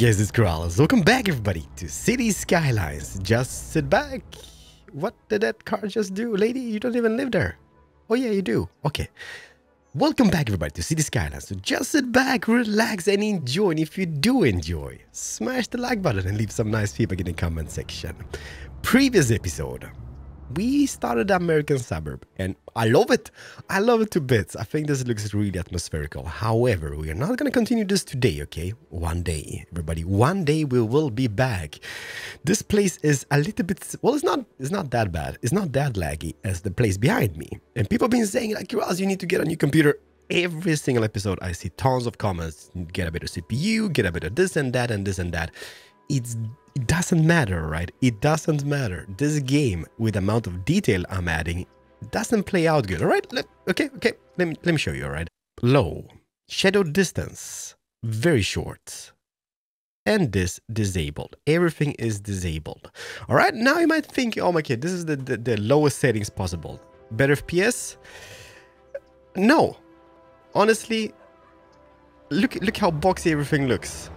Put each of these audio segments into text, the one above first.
guys, it's Keralis. Welcome back, everybody, to City Skylines. Just sit back. What did that car just do? Lady, you don't even live there. Oh, yeah, you do. Okay. Welcome back, everybody, to City Skylines. So just sit back, relax, and enjoy. And if you do enjoy, smash the like button and leave some nice feedback in the comment section. Previous episode, we started the American suburb and I love it. I love it to bits. I think this looks really atmospherical. However, we are not going to continue this today, okay? One day, everybody, one day we will be back. This place is a little bit, well, it's not, it's not that bad. It's not that laggy as the place behind me. And people have been saying like, Ross, you need to get a new computer. Every single episode, I see tons of comments. Get a better CPU, get a better this and that and this and that. It's it doesn't matter, right? It doesn't matter. This game, with the amount of detail I'm adding, doesn't play out good, all right? Let, okay, okay, let me, let me show you, all right? Low, shadow distance, very short, and this disabled. Everything is disabled. All right, now you might think, oh my kid, this is the, the, the lowest settings possible. Better FPS? No. Honestly, look, look how boxy everything looks.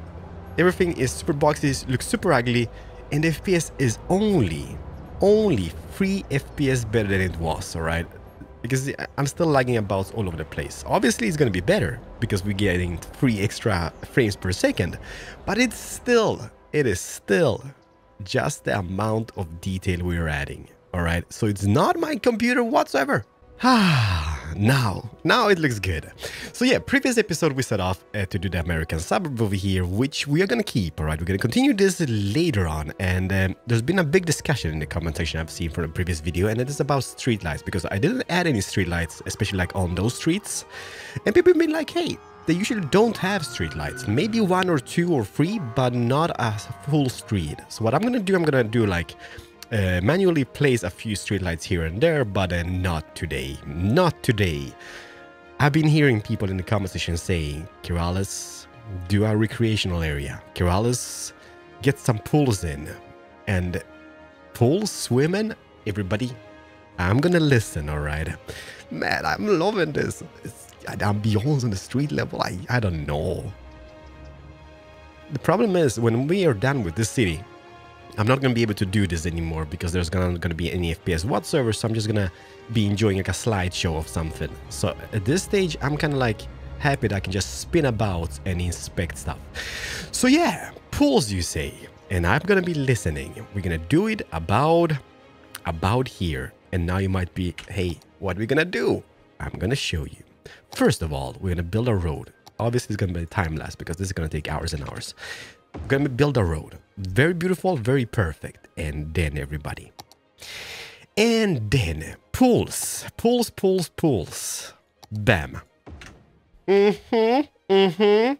Everything is super boxy, looks super ugly, and the FPS is only, only 3 FPS better than it was, alright? Because I'm still lagging about all over the place. Obviously, it's gonna be better, because we're getting 3 extra frames per second, but it's still, it is still just the amount of detail we're adding, alright? So it's not my computer whatsoever. Ah, now, now it looks good. So yeah, previous episode we set off uh, to do the American suburb over here, which we are gonna keep, alright? We're gonna continue this later on, and um, there's been a big discussion in the comment section I've seen from the previous video, and it is about streetlights, because I didn't add any streetlights, especially like on those streets, and people have been like, hey, they usually don't have streetlights, maybe one or two or three, but not a full street. So what I'm gonna do, I'm gonna do like uh, manually place a few streetlights here and there, but uh, not today. Not today. I've been hearing people in the comment section saying, Keralis, do a recreational area. Keralis, get some pools in. And pools, swimming, everybody, I'm gonna listen, alright? Man, I'm loving this. It's, I'm beyond on the street level. I, I don't know. The problem is, when we are done with this city, I'm not going to be able to do this anymore because there's not going to be any FPS whatsoever. So I'm just going to be enjoying like a slideshow of something. So at this stage, I'm kind of like happy that I can just spin about and inspect stuff. So yeah, pools you say, and I'm going to be listening. We're going to do it about, about here. And now you might be, hey, what are we going to do? I'm going to show you. First of all, we're going to build a road. Obviously, it's going to be time lapse because this is going to take hours and hours. To build a road. Very beautiful, very perfect. And then everybody. And then pools, pools, pools, pools. Bam. Mm-hmm, mm-hmm.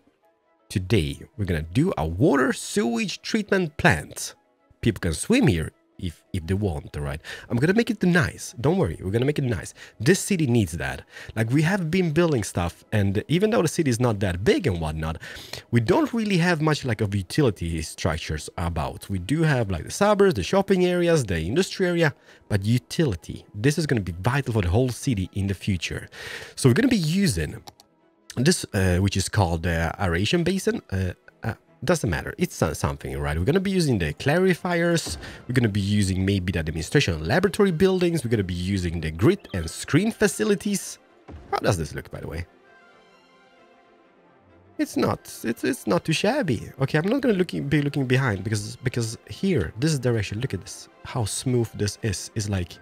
Today, we're gonna do a water sewage treatment plant. People can swim here if if they want, right? I'm gonna make it nice. Don't worry, we're gonna make it nice. This city needs that. Like we have been building stuff, and even though the city is not that big and whatnot, we don't really have much like of utility structures about. We do have like the suburbs, the shopping areas, the industry area, but utility. This is gonna be vital for the whole city in the future. So we're gonna be using this, uh, which is called the uh, basin. Uh, doesn't matter. It's something, right? We're going to be using the clarifiers. We're going to be using maybe the administration laboratory buildings. We're going to be using the grid and screen facilities. How does this look, by the way? It's not. It's it's not too shabby. Okay, I'm not gonna looking be looking behind because because here, this direction. Look at this. How smooth this is. Is like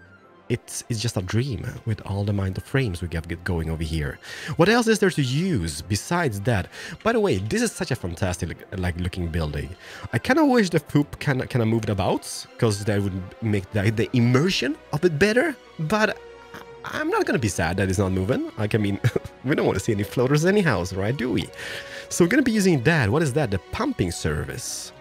it's, it's just a dream with all the amount of frames we get going over here. What else is there to use besides that? By the way, this is such a fantastic like looking building. I kind of wish the poop can kind of moved about because that would make the, the immersion of it better. But I'm not gonna be sad that it's not moving. Like I mean, we don't want to see any floaters anyhow, right? Do we? So we're gonna be using that. What is that? The pumping service.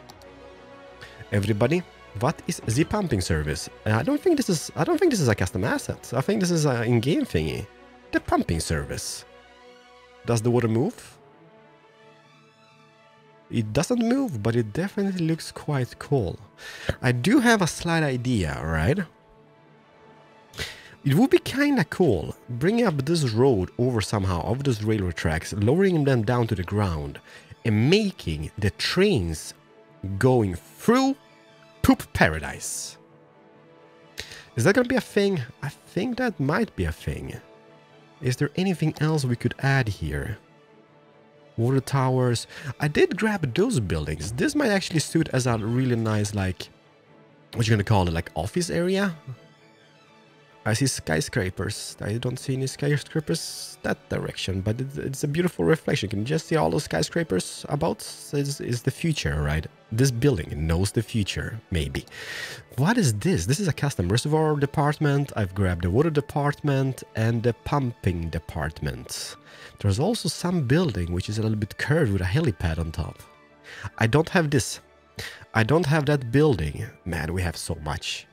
Everybody, what is the pumping service? I don't think this is I don't think this is a custom asset. I think this is an in-game thingy. The pumping service. Does the water move? It doesn't move, but it definitely looks quite cool. I do have a slight idea, right? It would be kinda cool, bringing up this road over somehow, over those railroad tracks, lowering them down to the ground, and making the trains going through poop paradise. Is that gonna be a thing? I think that might be a thing. Is there anything else we could add here? Water towers. I did grab those buildings. This might actually suit as a really nice, like, what you gonna call it, like office area? I see skyscrapers. I don't see any skyscrapers that direction, but it's, a beautiful reflection. Can you just see all those skyscrapers about? Is is the future, right? This building knows the future, maybe. What is this? This is a custom reservoir department. I've grabbed the water department and the pumping department. There's also some building which is a little bit curved with a helipad on top. I don't have this. I don't have that building. Man, we have so much.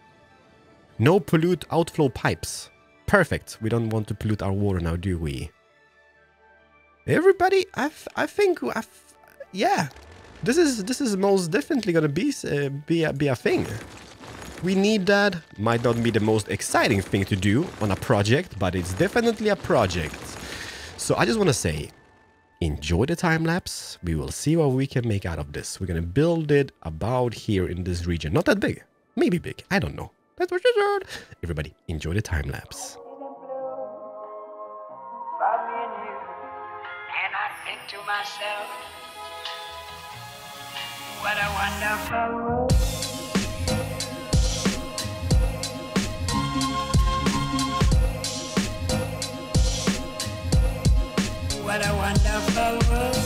No pollute outflow pipes. Perfect. We don't want to pollute our water now, do we? Everybody, I, I think, I yeah, this is this is most definitely gonna be uh, be a, be a thing. We need that. Might not be the most exciting thing to do on a project, but it's definitely a project. So I just want to say, enjoy the time lapse. We will see what we can make out of this. We're gonna build it about here in this region. Not that big, maybe big. I don't know. That's what you heard. Everybody, enjoy the time lapse. what a wonderful world. What a wonderful world.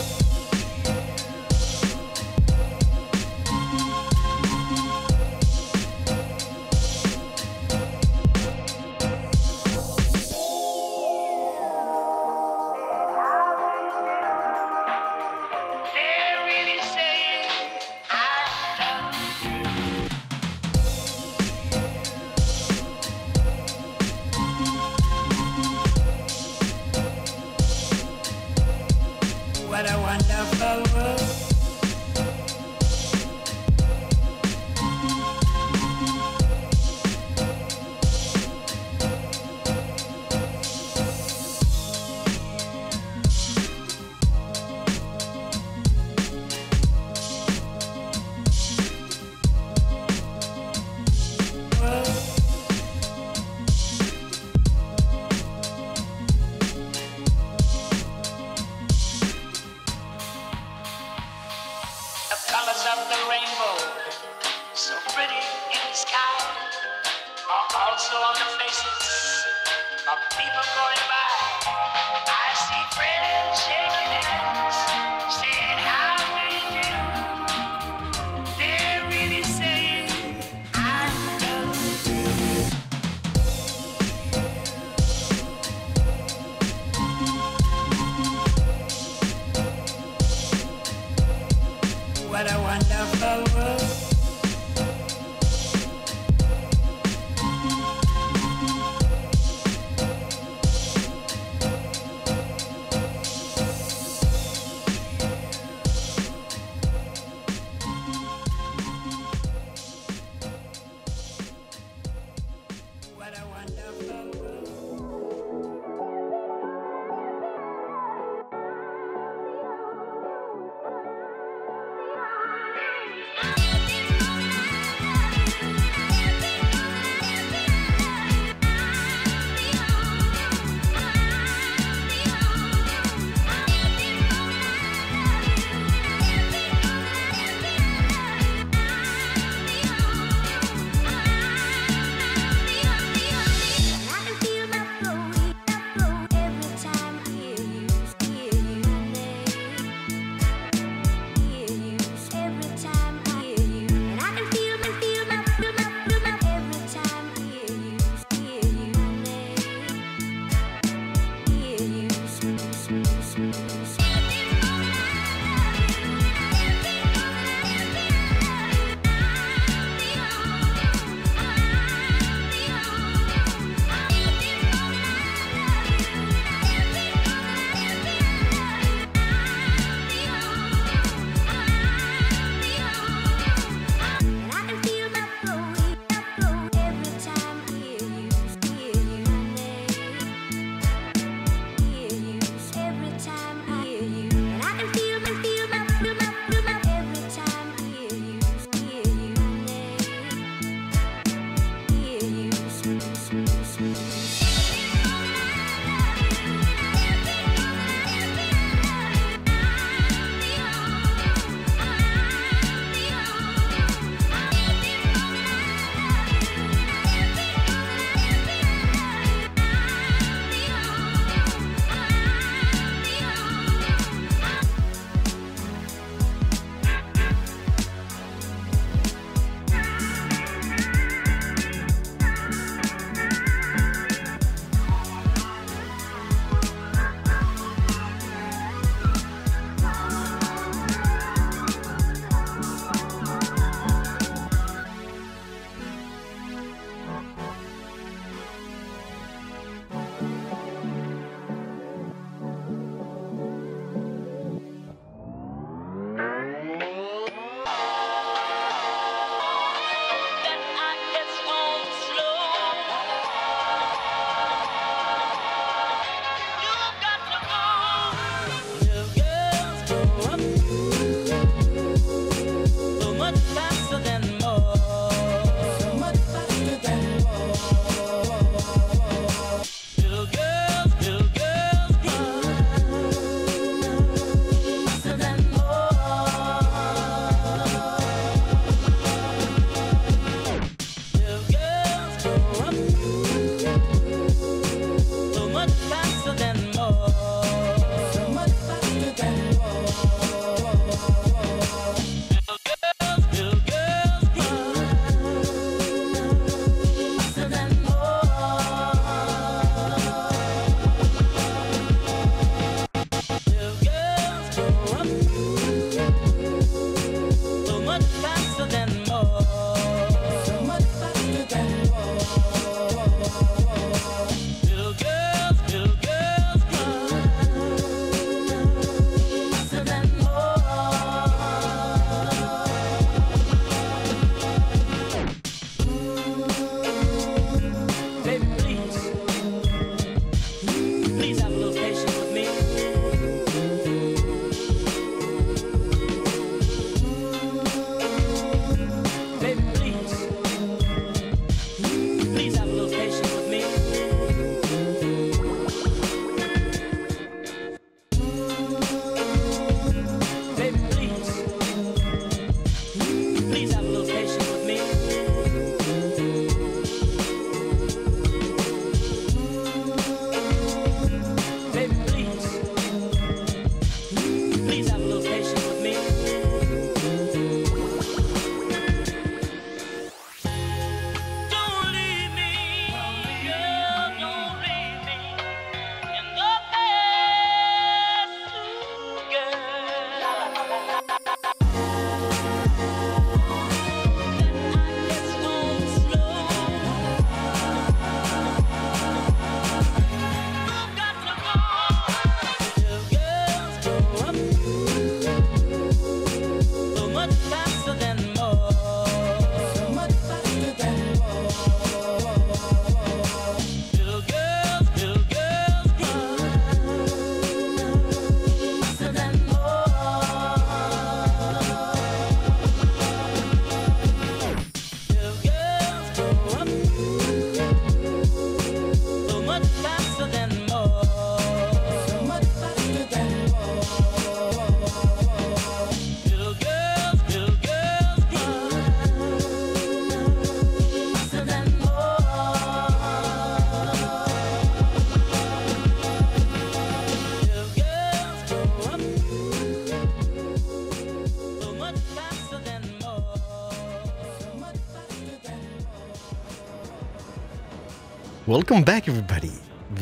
Welcome back, everybody.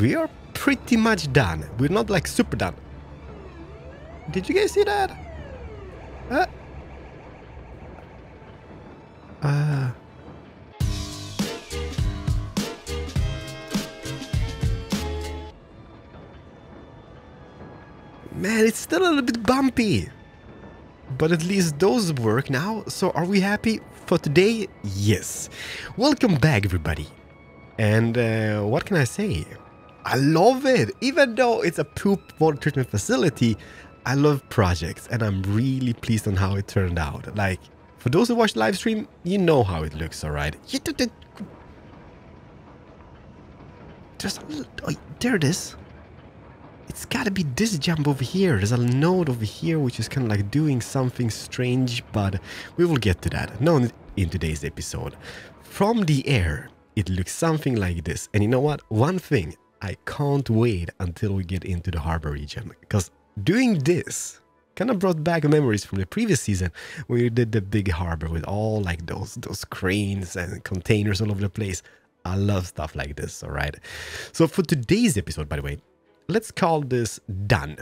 We are pretty much done. We're not like super done. Did you guys see that? Uh. Uh. Man, it's still a little bit bumpy. But at least those work now. So are we happy for today? Yes. Welcome back, everybody. And uh, what can I say? I love it. Even though it's a poop water treatment facility, I love projects and I'm really pleased on how it turned out. Like, for those who watch live stream, you know how it looks, alright? Just, oh, there it is. It's gotta be this jump over here. There's a node over here which is kind of like doing something strange, but we will get to that. No, in today's episode. From the air, it looks something like this. And you know what? One thing, I can't wait until we get into the harbor region. Because doing this kind of brought back memories from the previous season where we did the big harbor with all like those those cranes and containers all over the place. I love stuff like this, all right? So for today's episode, by the way, let's call this done.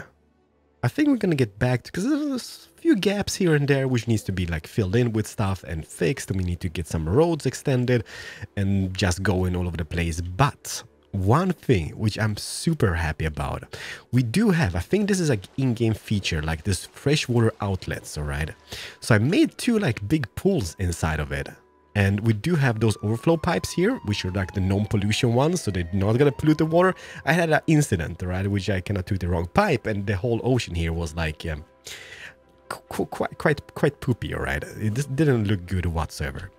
I think we're gonna get back to because there's a few gaps here and there which needs to be like filled in with stuff and fixed. We need to get some roads extended and just going all over the place. But one thing which I'm super happy about, we do have, I think this is like in-game feature, like this freshwater outlets, all right? So I made two like big pools inside of it. And we do have those overflow pipes here, which are like the non-pollution ones, so they're not gonna pollute the water. I had an incident, right, which I kind of took the wrong pipe, and the whole ocean here was like um, quite, quite, quite poopy, all right? It didn't look good whatsoever.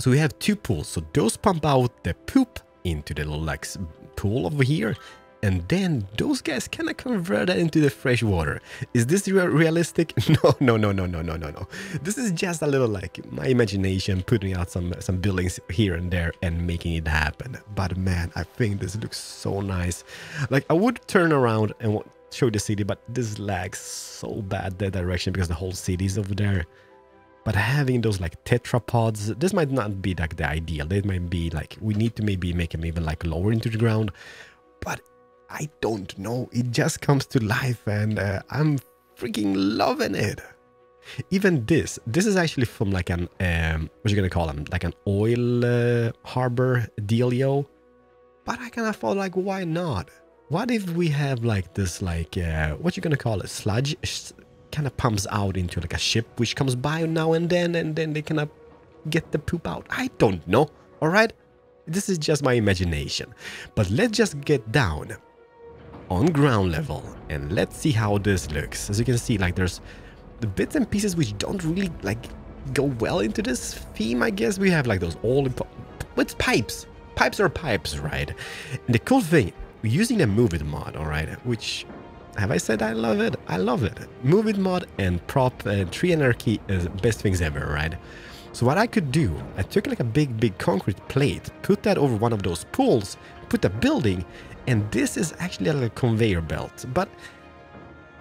So we have two pools. So those pump out the poop into the little like pool over here, and then those guys kind of convert that into the fresh water. Is this realistic? No, no, no, no, no, no, no, no. This is just a little like my imagination putting out some some buildings here and there and making it happen. But man, I think this looks so nice. Like I would turn around and show the city, but this lags so bad that direction because the whole city is over there. But having those like tetrapods, this might not be like the ideal. It might be like we need to maybe make them even like lower into the ground. But I don't know. It just comes to life and uh, I'm freaking loving it. Even this, this is actually from like an, um, what you gonna call them? Like an oil uh, harbor dealio. But I kind of thought like, why not? What if we have like this like, uh, what you gonna call it? Sludge kind of pumps out into like a ship which comes by now and then and then they kind of get the poop out. I don't know. All right. This is just my imagination. But let's just get down on ground level and let's see how this looks. As you can see, like there's the bits and pieces which don't really like go well into this theme, I guess. We have like those all, it's pipes. Pipes are pipes, right? And the cool thing, we're using the Move It mod, all right? Which, have I said I love it? I love it. Move It mod and prop and tree anarchy is best things ever, right? So what I could do, I took like a big, big concrete plate, put that over one of those pools, put a building, and this is actually like a conveyor belt, but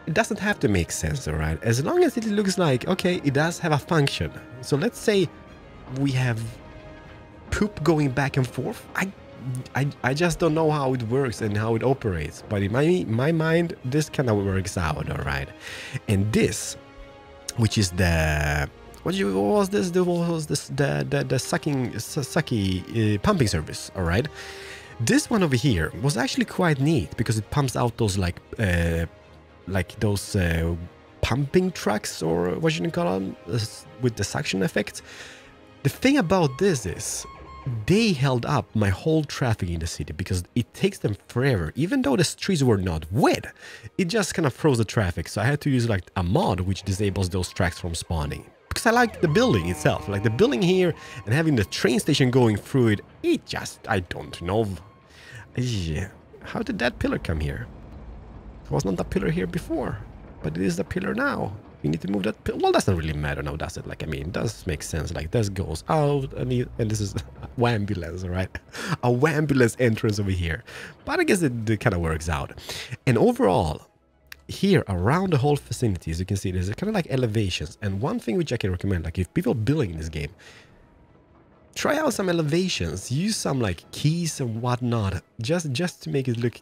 it doesn't have to make sense, alright? As long as it looks like, okay, it does have a function. So let's say we have poop going back and forth. I, I, I just don't know how it works and how it operates. But in my, my mind, this kind of works out, alright? And this, which is the... What, was this? The, what was this? The, the, the sucking, sucky uh, pumping service, alright? This one over here was actually quite neat because it pumps out those like uh, like those uh, pumping trucks or what you call them uh, with the suction effect. The thing about this is they held up my whole traffic in the city because it takes them forever. Even though the streets were not wet, it just kind of froze the traffic. So I had to use like a mod which disables those tracks from spawning. Because I like the building itself, like the building here and having the train station going through it, it just, I don't know. Yeah. How did that pillar come here? It was not a pillar here before, but it is the pillar now. We need to move that Well, that doesn't really matter now, does it? Like, I mean, it does make sense. Like, this goes out, and, and this is a ambulance, right? A ambulance entrance over here. But I guess it, it kind of works out. And overall, here around the whole vicinity, as you can see, there's kind of like elevations. And one thing which I can recommend, like if people building this game, try out some elevations. Use some like keys and whatnot, just just to make it look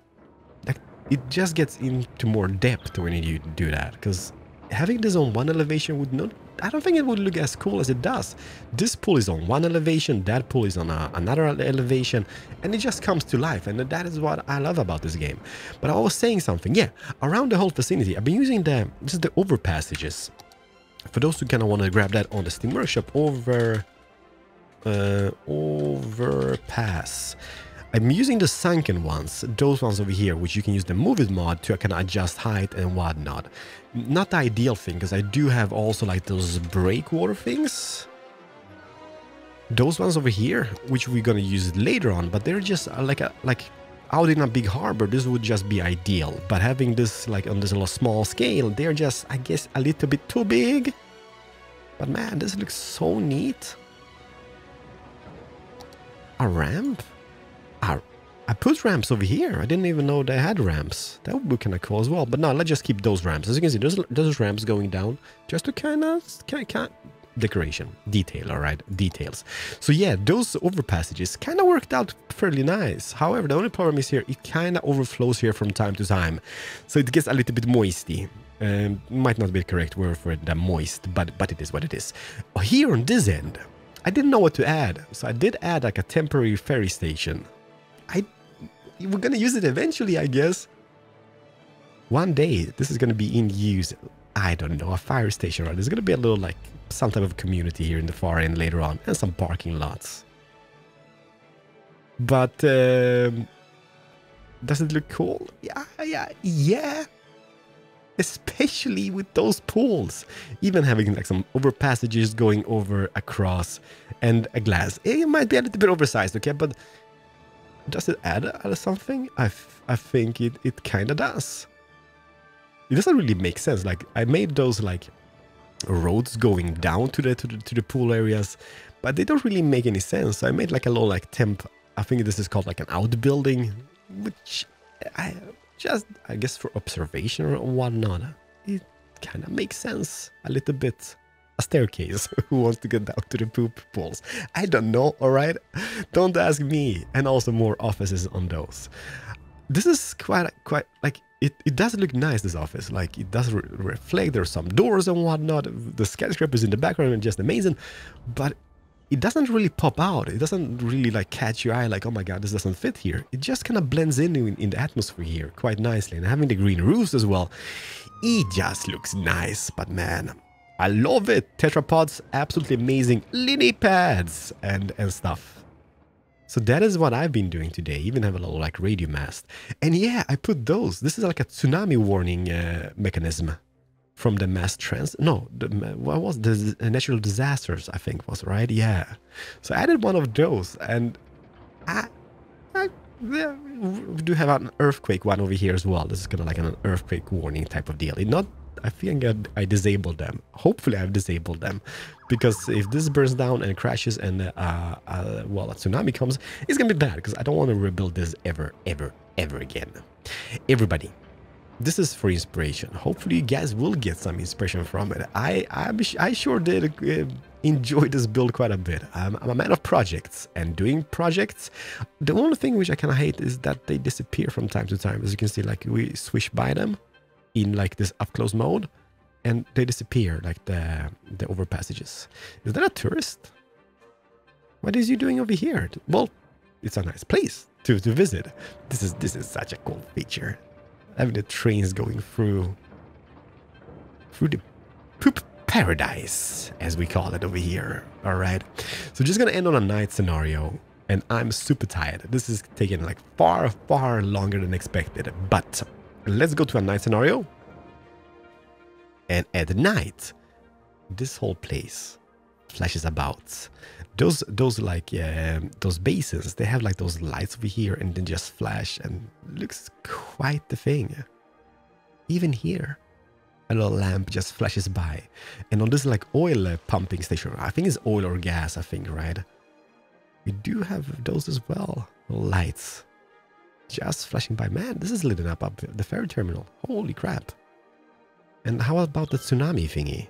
like it just gets into more depth when you do that. Because having this on one elevation would not I don't think it would look as cool as it does. This pool is on one elevation, that pool is on a, another elevation, and it just comes to life, and that is what I love about this game. But I was saying something, yeah, around the whole vicinity, I've been using the, just the overpassages. For those who kind of want to grab that on the Steam Workshop, over, uh, overpass. I'm using the sunken ones, those ones over here, which you can use the Move It mod to kind of adjust height and whatnot. Not the ideal thing, because I do have also like those breakwater things. Those ones over here, which we're gonna use later on, but they're just uh, like a like out in a big harbor, this would just be ideal. But having this like on this little small scale, they're just, I guess, a little bit too big. But man, this looks so neat. A ramp? I put ramps over here. I didn't even know they had ramps. That would be kind of cool as well. But no, let's just keep those ramps. As you can see, there's, there's ramps going down just to kind of, kind of, decoration, detail, all right, details. So yeah, those overpassages kind of worked out fairly nice. However, the only problem is here, it kind of overflows here from time to time. So it gets a little bit moisty. Um, might not be the correct word for it, that moist, but, but it is what it is. Here on this end, I didn't know what to add. So I did add like a temporary ferry station. We're gonna use it eventually, I guess. One day, this is gonna be in use. I don't know, a fire station, right? There's gonna be a little like some type of community here in the far end later on, and some parking lots. But um, does it look cool? Yeah, yeah, yeah. Especially with those pools, even having like some overpassages going over across and a glass. It might be a little bit oversized, okay, but does it add, something? I, I think it, it kind of does. It doesn't really make sense. Like I made those like roads going down to the, to the to the pool areas, but they don't really make any sense. So I made like a little like temp. I think this is called like an outbuilding, which I just I guess for observation or whatnot. It kind of makes sense a little bit a staircase who wants to get down to the poop pools. I don't know, all right? Don't ask me. And also more offices on those. This is quite, quite like, it, it does look nice, this office. Like, it does re reflect, there's some doors and whatnot. The skyscrapers in the background are just amazing. But it doesn't really pop out. It doesn't really like catch your eye like, oh my god, this doesn't fit here. It just kind of blends in, in, in the atmosphere here quite nicely. And having the green roofs as well, it just looks nice. But man, I love it. Tetrapods, absolutely amazing. Lily pads and, and stuff. So that is what I've been doing today. Even have a little like radio mast. And yeah, I put those. This is like a tsunami warning uh, mechanism from the mass trans. No, the, what was the natural disasters? I think was right. Yeah. So I added one of those, and I, I yeah, we do have an earthquake one over here as well. This is kind of like an earthquake warning type of deal. It not I think I, I disabled them. Hopefully I've disabled them. Because if this burns down and crashes and, uh, uh, well, a tsunami comes, it's gonna be bad because I don't want to rebuild this ever, ever, ever again. Everybody, this is for inspiration. Hopefully you guys will get some inspiration from it. I I, I sure did uh, enjoy this build quite a bit. I'm, I'm, a man of projects and doing projects. The only thing which I kind of hate is that they disappear from time to time. As you can see, like we swish by them in like this up close mode and they disappear like the the overpassages. Is that a tourist? What is you doing over here? Well, it's a nice place to, to visit. This is this is such a cool feature. Having the trains going through through the poop paradise, as we call it over here. All right. So just gonna end on a night scenario. And I'm super tired. This is taking like far, far longer than expected. But Let's go to a night scenario. And at night, this whole place flashes about. Those those like uh, those basins, they have like those lights over here and then just flash and looks quite the thing. Even here, a little lamp just flashes by. And on this like oil pumping station, I think it's oil or gas, I think, right? We do have those as well, lights just flashing by. Man, this is lit up up the ferry terminal. Holy crap. And how about the tsunami thingy?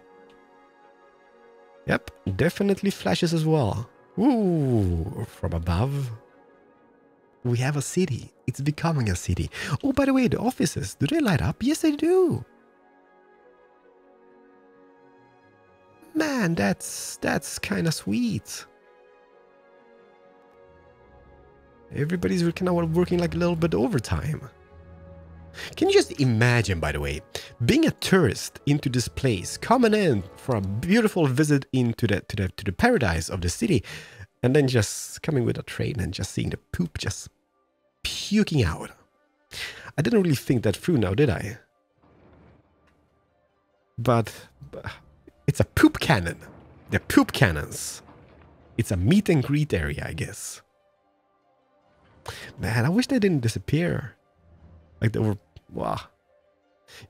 Yep, definitely flashes as well. Ooh, from above. We have a city. It's becoming a city. Oh, by the way, the offices, do they light up? Yes, they do. Man, that's that's kind of sweet. Everybody's kind of working like a little bit overtime. Can you just imagine, by the way, being a tourist into this place, coming in for a beautiful visit into the to the to the paradise of the city, and then just coming with a train and just seeing the poop just puking out. I didn't really think that through now, did I? But, but it's a poop cannon. They're poop cannons. It's a meet and greet area, I guess. Man, I wish they didn't disappear. Like they were, wow.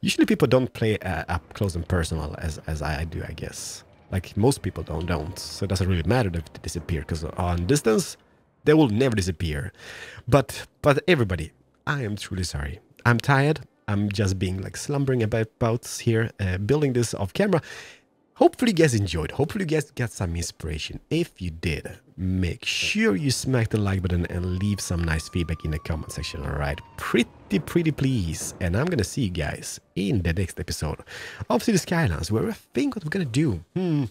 Usually people don't play uh, up close and personal as, as I do, I guess. Like most people don't, don't. So it doesn't really matter if they disappear because on distance, they will never disappear. But, but everybody, I am truly sorry. I'm tired. I'm just being like slumbering about, here, uh, building this off camera. Hopefully you guys enjoyed. Hopefully you guys got some inspiration. If you did, make sure you smack the like button and leave some nice feedback in the comment section. All right, pretty, pretty please. And I'm gonna see you guys in the next episode of City Skylines, where I think what we're gonna do. Hmm.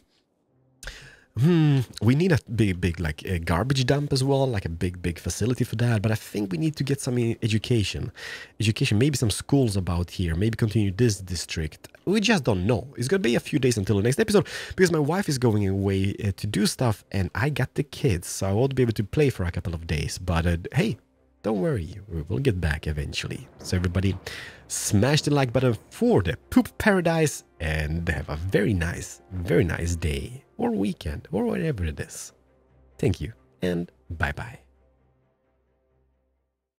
Hmm, we need a big, big, like a garbage dump as well, like a big, big facility for that. But I think we need to get some education, education, maybe some schools about here, maybe continue this district. We just don't know. It's gonna be a few days until the next episode because my wife is going away uh, to do stuff, and I got the kids, so I won't be able to play for a couple of days. But uh, hey, don't worry, we will get back eventually. So everybody, smash the like button for the poop paradise, and have a very nice, very nice day or weekend or whatever it is. Thank you and bye bye.